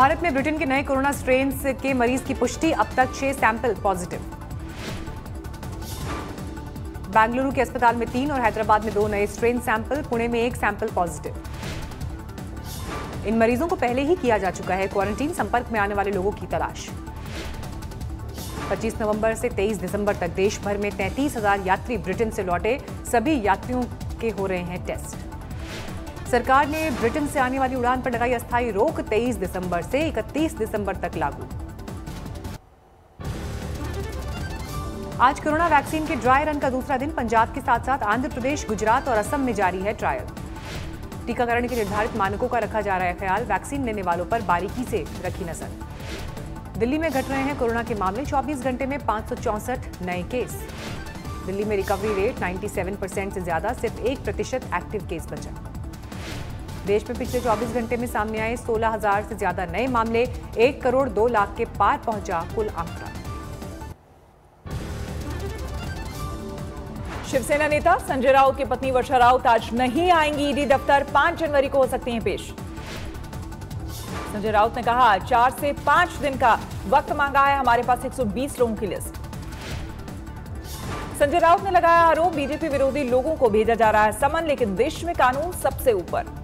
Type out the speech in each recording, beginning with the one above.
भारत में ब्रिटेन के नए कोरोना स्ट्रेन के मरीज़ की पुष्टि अब तक छह सैंपल पॉजिटिव बेंगलुरु के अस्पताल में तीन और हैदराबाद में दो नए स्ट्रेन सैंपल पुणे में एक सैंपल पॉजिटिव इन मरीजों को पहले ही किया जा चुका है क्वारंटीन संपर्क में आने वाले लोगों की तलाश. 25 नवंबर से 23 दिसंबर तक देश भर में 33,000 यात्री ब्रिटेन से लौटे सभी यात्रियों के हो रहे हैं टेस्ट. सरकार ने ब्रिटेन से आने वाली उड़ान पर लगाई अस्थायी रोक 23 दिसंबर से 31 दिसंबर तक लागू। आज कोरोना वैक्सीन के ड्राई रन का दूसरा दिन, पंजाब के साथ साथ आंध्र प्रदेश, गुजरात और असम में जारी है ट्रायल। टीकाकरण के निर्धारित मानकों का रखा जा रहा है ख्याल, वैक्सीन लेने वालों पर बारीकी से रखी नज़र। दिल्ली में घट रहे हैं कोरोना के मामले 24 घंटे में पाँच नए केस। दिल्ली में रिकवरी रेट 97 परसेंट से ज़्यादा, सिर्फ़ एक प्रतिशत एक्टिव केस बचा। देश में पिछले 24 घंटे में सामने आए 16,000 से ज़्यादा नए मामले एक करोड़ दो लाख के पार पहुँचा कुल आंकड़ा। शिवसेना नेता संजय राउत की पत्नी वर्षा राउत आज नहीं आएँगी ईडी दफ्तर पाँच जनवरी को हो सकती हैं पेश। संजय राउत ने कहा चार से पाँच दिन का वक्त मांगा है हमारे पास 120 लोगों की लिस्ट। संजय राउत ने लगाया आरोप बीजेपी विरोधी लोगों को भेजा जा रहा है समन लेकिन देश में कानून सबसे ऊपर।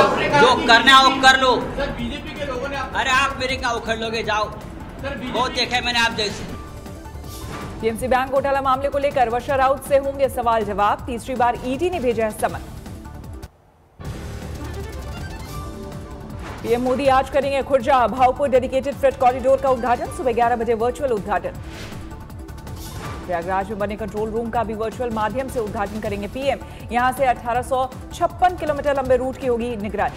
जो करना है वो कर लो। सर बीजेपी के लोगों ने अरे आप मेरे क्या उखड़ लोगे? जाओ। बहुत देखे मैंने आप जैसे। पीएमसी बैंक घोटाला मामले को लेकर वर्षा राउत से होंगे सवाल जवाब। तीसरी बार ईडी ने भेजा है समन। पीएम मोदी आज करेंगे Khurja. Bhaupur dedicated freight corridor का उद्घाटन। सुबह 11 बजे वर्चुअल उद्घाटन। प्रयागराज में बने कंट्रोल रूम का भी वर्चुअल माध्यम से उद्घाटन करेंगे पीएम। यहाँ से 1856 किलोमीटर लंबे रूट की होगी निगरानी।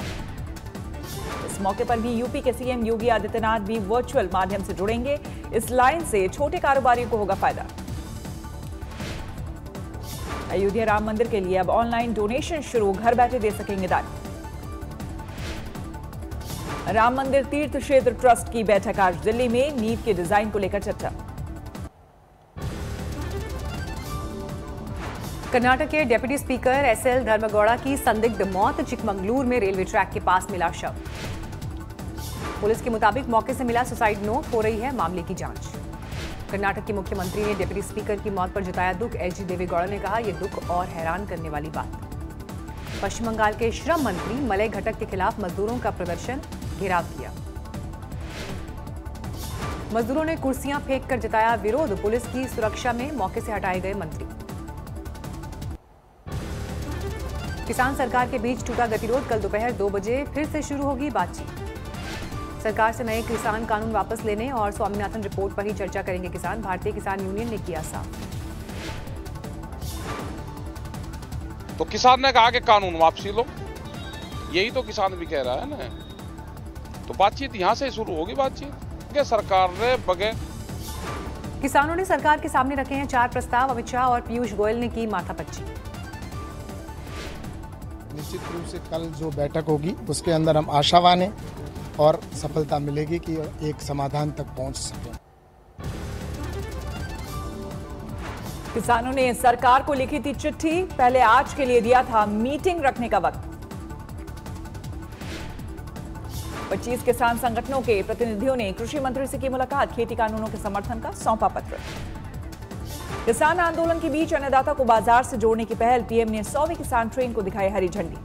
इस मौके पर भी यूपी के सीएम योगी आदित्यनाथ भी वर्चुअल माध्यम से जुड़ेंगे। इस लाइन से छोटे कारोबारियों को होगा फ़ायदा। अयोध्या राम मंदिर के लिए अब ऑनलाइन डोनेशन शुरू, घर बैठे दे सकेंगे दान। राम मंदिर तीर्थ क्षेत्र ट्रस्ट की बैठक आज, दिल्ली में नीट के डिज़ाइन को लेकर चर्चा। कर्नाटक के डेप्यूटी स्पीकर एसएल धर्मगौड़ा की संदिग्ध मौत चिकमंगलूर में रेलवे ट्रैक के पास मिला शव। पुलिस के मुताबिक मौके से मिला सुसाइड नोट, हो रही है मामले की जाँच। कर्नाटक के मुख्यमंत्री ने डिप्टी स्पीकर की मौत पर जताया दुख। एचडी देवेगौड़ा ने कहा यह दुख और हैरान करने वाली बात। पश्चिम बंगाल के श्रम मंत्री मलय घटक के खिलाफ मजदूरों का प्रदर्शन घेराव किया। मजदूरों ने कुर्सियाँ फेंक कर जताया विरोध। पुलिस की सुरक्षा में मौके से हटाए गए मंत्री। किसान सरकार के बीच टूटा गतिरोध कल दोपहर दो बजे फिर से शुरू होगी बातचीत। सरकार से नए किसान कानून वापस लेने और स्वामीनाथन रिपोर्ट पर ही चर्चा करेंगे किसान। भारतीय किसान यूनियन ने किया साफ़। तो किसान ने कहा कि कानून वापसी लो। यही तो किसान भी कह रहा है ना। तो बातचीत यहाँ से शुरू होगी बातचीत। सरकार ने बगैर किसानों ने सरकार के सामने रखे हैं चार प्रस्ताव। अमित शाह और पीयूष गोयल ने की माथा माथापच्ची निश्चित रूप से कल जो बैठक होगी, उसके अंदर हम आशावान हैं और सफलता मिलेगी कि एक समाधान तक पहुँच सकें। किसानों ने सरकार को लिखी थी चिट्ठी, पहले आज के लिए दिया था मीटिंग रखने का वक्त। 25 किसान संगठनों के प्रतिनिधियों ने कृषि मंत्री से की मुलाकात, खेती कानूनों के समर्थन का सौंपा पत्र। किसान आंदोलन के बीच अन्नदाता को बाज़ार से जोड़ने की पहल, पीएम ने सौवीं किसान ट्रेन को दिखाई हरी झंडी।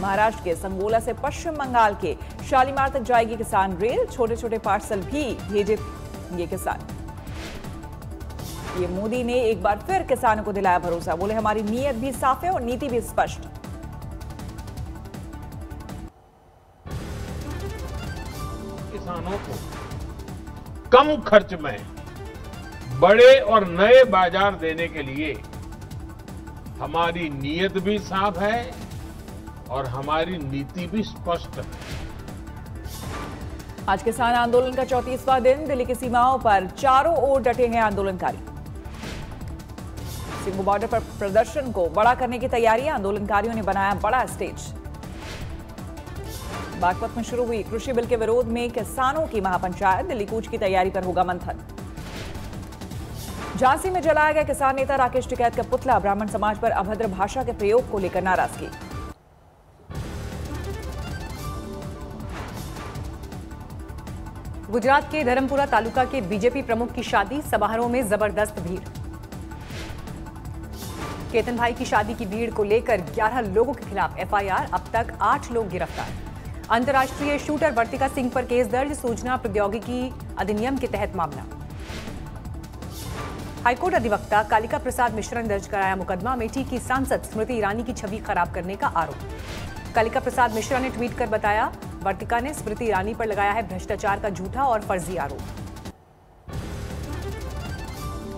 महाराष्ट्र के संगोला से पश्चिम बंगाल के शालीमार तक जाएगी किसान रेल छोटे छोटे पार्सल भी भेजेंगे किसान। ये मोदी ने एक बार फिर किसानों को दिलाया भरोसा। बोले, हमारी नीयत भी साफ़ है और नीति भी स्पष्ट। किसानों को कम खर्च में बड़े और नए बाज़ार देने के लिए हमारी नीयत भी साफ़ है और हमारी नीति भी स्पष्ट है। आज किसान आंदोलन का चौतीसवां दिन, दिल्ली की सीमाओं पर चारों ओर डटे हैं आंदोलनकारी। सिंह बॉर्डर पर प्रदर्शन को बड़ा करने की तैयारी, आंदोलनकारियों ने बनाया बड़ा स्टेज। बागपत में शुरू हुई कृषि बिल के विरोध में किसानों की महापंचायत, दिल्ली कूच की तैयारी पर होगा मंथन। झांसी में जलाया गया किसान नेता राकेश टिकैत का पुतला ब्राह्मण समाज पर अभद्र भाषा के प्रयोग को लेकर नाराज़गी। गुजरात के धर्मपुरा तालुका के बीजेपी प्रमुख की शादी, समारोह में ज़बरदस्त भीड़। केतन भाई की शादी की भीड़ को लेकर 11 लोगों के खिलाफ एफआईआर, अब तक 8 लोग गिरफ़्तार। अंतर्राष्ट्रीय शूटर वर्तिका सिंह पर केस दर्ज, सूचना प्रौद्योगिकी अधिनियम के तहत मामला। हाईकोर्ट अधिवक्ता कालिका प्रसाद मिश्रा ने दर्ज कराया मुकदमा अमेठी की सांसद स्मृति ईरानी की छवि खराब करने का आरोप। कालिका प्रसाद मिश्रा ने ट्वीट कर बताया वर्तिका ने स्मृति ईरानी पर लगाया है भ्रष्टाचार का झूठा और फर्जी आरोप।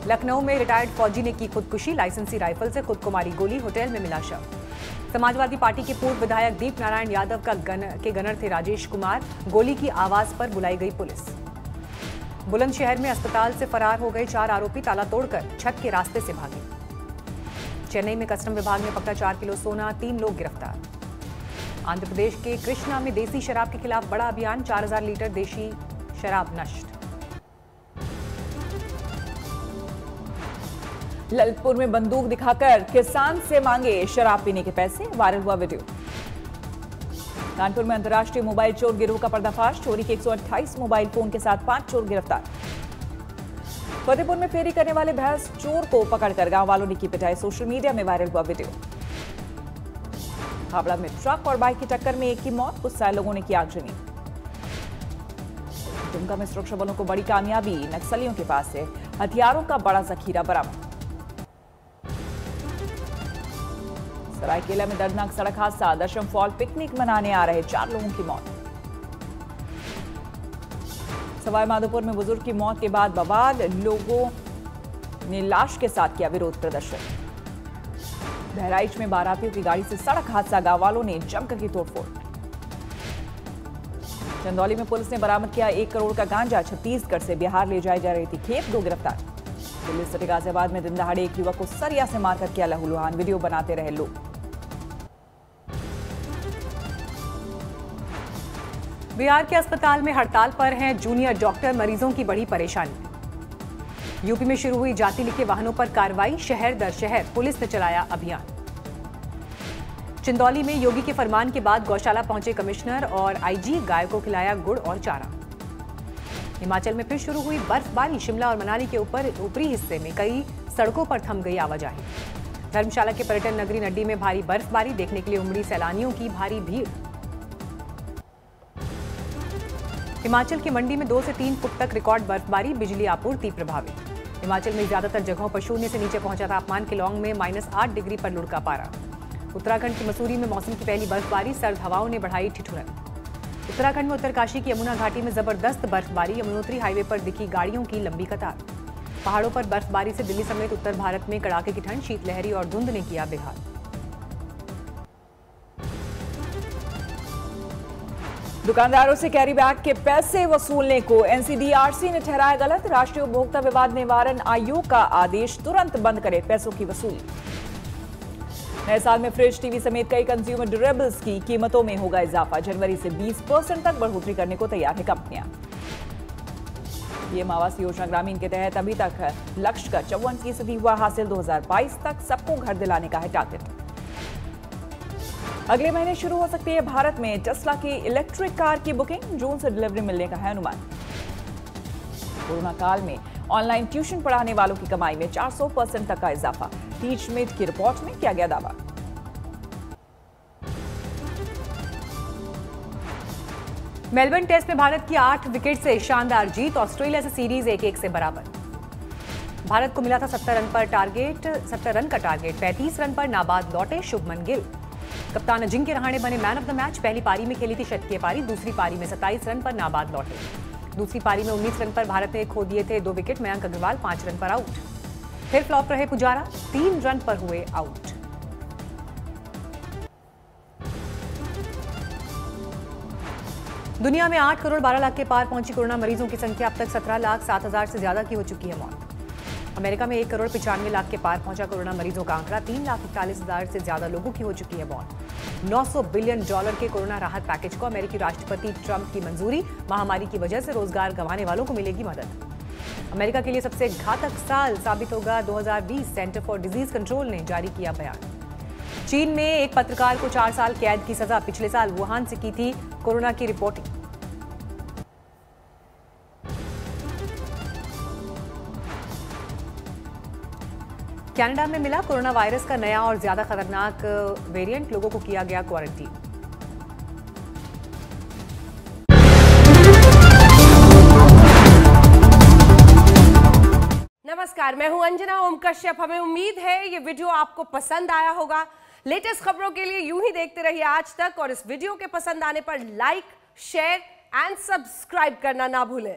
लखनऊ में रिटायर्ड फौजी ने की खुदकुशी लाइसेंसी राइफल से खुद को मारी गोली होटल में मिला शव। समाजवादी पार्टी के पूर्व विधायक दीप नारायण यादव का गन, के गनर थे राजेश कुमार। गोली की आवाज़ पर बुलाई गई पुलिस। बुलंदशहर में अस्पताल से फरार हो गए चार आरोपी ताला तोड़कर छत के रास्ते से भागे। चेन्नई में कस्टम विभाग ने पकड़ा चार किलो सोना, तीन लोग गिरफ़्तार। आंध्र प्रदेश के कृष्णा में देसी शराब के खिलाफ बड़ा अभियान 4000 लीटर देशी शराब नष्ट। ललितपुर में बंदूक दिखाकर किसान से मांगे शराब पीने के पैसे, वायरल हुआ वीडियो। कानपुर में अंतर्राष्ट्रीय मोबाइल चोर गिरोह का पर्दाफाश। चोरी के 128 मोबाइल फ़ोन के साथ पाँच चोर गिरफ़्तार। फतेहपुर में फेरी करने वाले भैंस चोर को पकड़कर गाँव वालों ने की पिटाई। सोशल मीडिया में वायरल हुआ वीडियो। हावड़ा में ट्रक और बाइक की टक्कर में एक की मौत, गुस्साए लोगों ने की आगजनी। दुमका में सुरक्षा बलों को बड़ी कामयाबी, नक्सलियों के पास से हथियारों का बड़ा जखीरा बरामद। सरायकेला में दर्दनाक सड़क हादसा। दशम फॉल पिकनिक मनाने आ रहे चार लोगों की मौत। सवाई माधोपुर में बुज़ुर्ग की मौत के बाद बवाल। लोगों ने लाश के साथ किया विरोध प्रदर्शन। बहराइच में बारातियों की गाड़ी से सड़क हादसा। गाँव वालों ने जमकर की तोड़फोड़। चंदौली में पुलिस ने बरामद किया एक करोड़ का गांजा। छत्तीसगढ़ से बिहार ले जाई जा रही थी खेत दो गिरफ़्तार। पुलिस ने गाजियाबाद में दिन दहाड़े एक युवक को सरिया से मारकर किया लहूलुहान। वीडियो बनाते रहे लोग। बिहार के अस्पताल में हड़ताल पर हैं जूनियर डॉक्टर, मरीजों की बड़ी परेशानी। यूपी में शुरू हुई जाति लिखे वाहनों पर कार्रवाई, शहर दर शहर, पुलिस ने चलाया अभियान। चिंदौली में योगी के फरमान के बाद गौशाला पहुँचे कमिश्नर और आईजी गाय को खिलाया गुड़ और चारा। हिमाचल में फिर शुरू हुई बर्फबारी, शिमला और मनाली के ऊपर ऊपरी हिस्से में कई सड़कों पर थम गई आवाजाही। धर्मशाला के पर्यटन नगरी नड्डी में भारी बर्फबारी, देखने के लिए उमड़ी सैलानियों की भारी भीड़। हिमाचल की मंडी में दो से तीन फुट तक रिकॉर्ड बर्फबारी, बिजली आपूर्ति प्रभावित। हिमाचल में ज़्यादातर जगहों पर शून्य से नीचे पहुँचा तापमान के किलोंग में माइनस आठ डिग्री पर लुढ़का पारा। उत्तराखंड की मसूरी में मौसम की पहली बर्फबारी, सर्द हवाओं ने बढ़ाई ठिठुरन। उत्तराखंड में उत्तरकाशी की यमुना घाटी में ज़बरदस्त बर्फबारी, यमुनोत्री हाईवे पर दिखी गाड़ियों की लंबी कतार। पहाड़ों पर बर्फबारी से दिल्ली समेत उत्तर भारत में कड़ाके की ठंड, शीतलहरी और धुंध ने किया बेहाल। दुकानदारों से कैरी बैग के पैसे वसूलने को एनसीडीआरसी ने ठहराया गलत। राष्ट्रीय उपभोक्ता विवाद निवारण आयोग का आदेश तुरंत बंद करे पैसों की वसूली। नए साल में फ्रिज, टीवी समेत कई कंज्यूमर ड्यूरेबल्स की कीमतों में होगा इजाफा। जनवरी से 20 परसेंट तक बढ़ोतरी करने को तैयार है कंपनियाँ। पीएम आवास योजना ग्रामीण के तहत अभी तक लक्ष्य का चौवन फ़ीसदी हुआ हासिल। 2022 तक सबको घर दिलाने का है टारगेट। अगले महीने शुरू हो सकती है भारत में टेस्ला की इलेक्ट्रिक कार की बुकिंग। जून से डिलीवरी मिलने का है अनुमान। कोरोना काल में ऑनलाइन ट्यूशन पढ़ाने वालों की कमाई में 400 परसेंट तक का इजाफा। टीच मेट की रिपोर्ट में किया गया दावा। मेलबर्न टेस्ट में भारत की आठ विकेट से शानदार जीत, ऑस्ट्रेलिया से सीरीज़ एक एक से बराबर। भारत को मिला था सत्तर रन पर टारगेट, सत्तर रन का टारगेट, पैंतीस रन पर नाबाद लौटे शुभमन गिल। कप्तान अजिंक्य रहाणे बने मैन ऑफ़ द मैच पहली पारी में खेली थी शतकीय पारी, दूसरी पारी में 27 रन पर नाबाद लौटे। दूसरी पारी में 19 रन पर भारत ने खो दिए थे दो विकेट मयंक अग्रवाल पाँच रन पर आउट फिर फ्लॉप रहे पुजारा, तीन रन पर हुए आउट दुनिया में आठ करोड़ बारह लाख के पार पहुँची कोरोना मरीजों की संख्या, अब तक सत्रह लाख सात हज़ार से ज़्यादा की हो चुकी है मौत। अमेरिका में एक करोड़ पिचानवे लाख के पार पहुँचा कोरोना मरीजों का आंकड़ा। तीन लाख इकतालीस हज़ार से ज़्यादा लोगों की हो चुकी है मौत। 900 बिलियन डॉलर के कोरोना राहत पैकेज को अमेरिकी राष्ट्रपति ट्रंप की मंजूरी, महामारी की वजह से रोज़गार गंवाने वालों को मिलेगी मदद। अमेरिका के लिए सबसे घातक साल साबित होगा 2020 सेंटर फॉर डिज़ीज़ कंट्रोल ने जारी किया बयान। चीन में एक पत्रकार को चार साल कैद की सजा पिछले साल वुहान से की थी। कोरोना की रिपोर्टिंग कनाडा में मिला कोरोना वायरस का नया और ज़्यादा खतरनाक वेरिएंट, लोगों को किया गया क्वारंटीन। नमस्कार, मैं हूँ अंजना ओम कश्यप हमें उम्मीद है ये वीडियो आपको पसंद आया होगा। लेटेस्ट खबरों के लिए यूँ ही देखते रहिए आज तक और इस वीडियो के पसंद आने पर लाइक, शेयर एंड सब्सक्राइब करना ना भूलें।